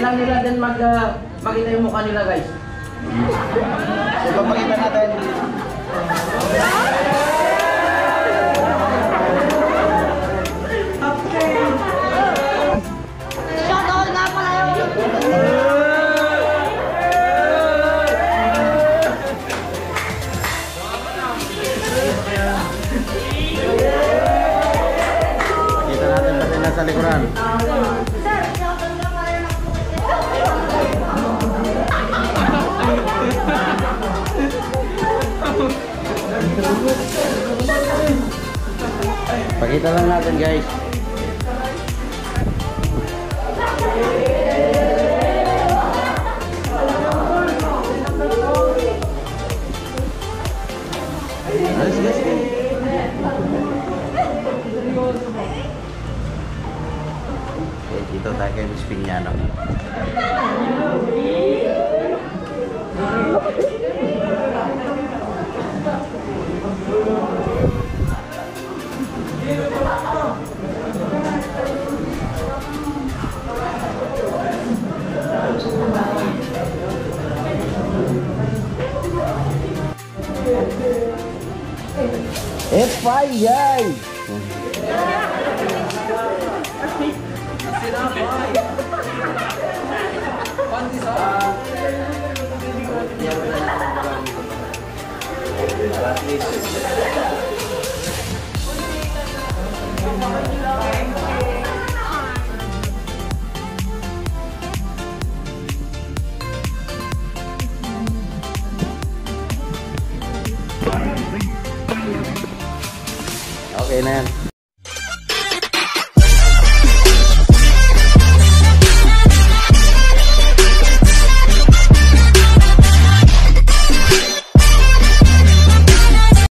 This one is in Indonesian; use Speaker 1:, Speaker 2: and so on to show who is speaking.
Speaker 1: Wait lang nila din mag ah, makita yung mukha nila guys.
Speaker 2: So, papakita natin. Kita natin pati. Pakita lang natin guys. Eh, dito tayo kay É
Speaker 1: pai, ai!
Speaker 2: Quando. ok nè